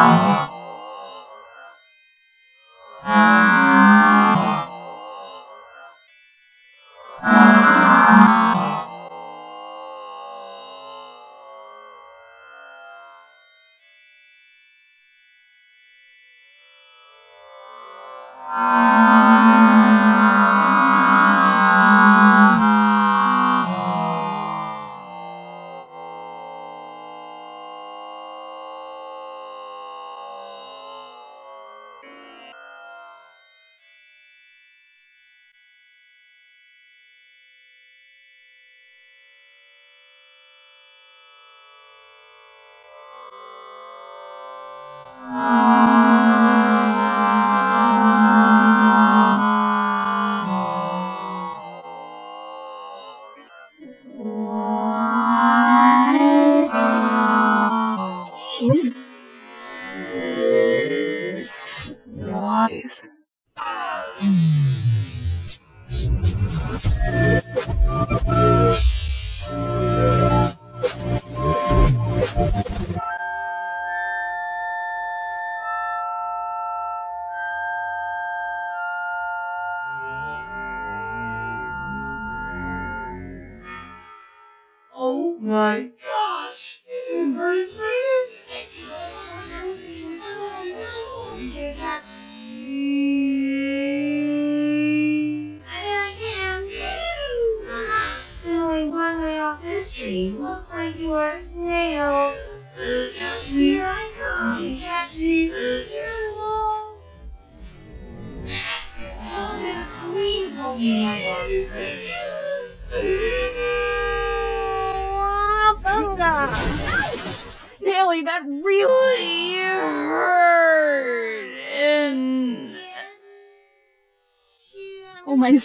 Ah. Wise. Oh my gosh! It's inverted planet! You. Looks like you are snail. Catch! Here I come. Catch me! Elton, please help me. Bunga! That really hurt. And oh my